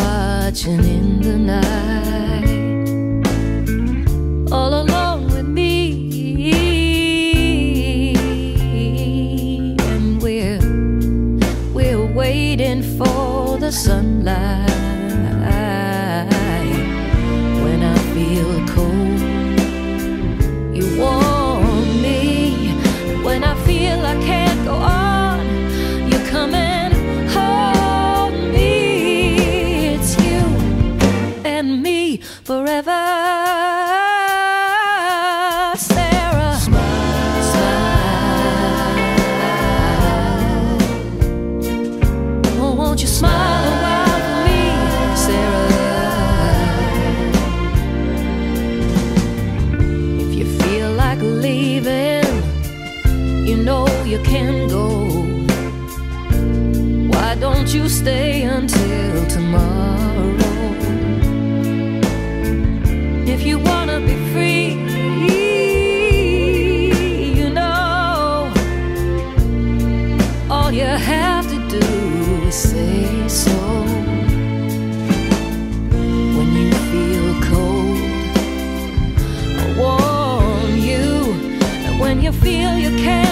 watching in the night, all alone with me, and we're we're waiting for the sunlight. Forever. Sara, smile. Oh, won't you smile me, Sara? If you feel like leaving, you know you can go. Why don't you stay until tomorrow? Feel cold, I warm you, and